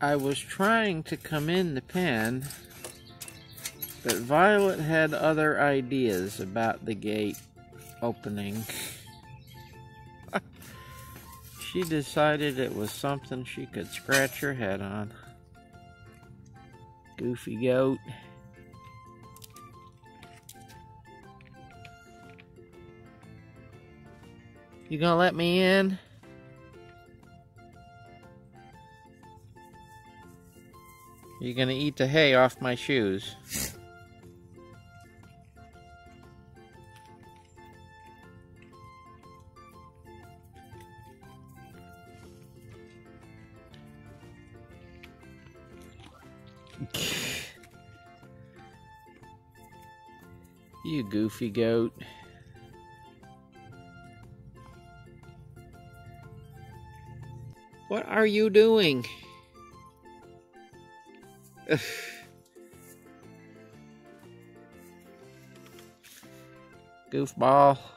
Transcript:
I was trying to come in the pen, but Violet had other ideas about the gate opening. she decided it was something she could scratch her head on. Goofy goat. You gonna let me in? You gonna eat the hay off my shoes? you goofy goat. What are you doing? Goofball.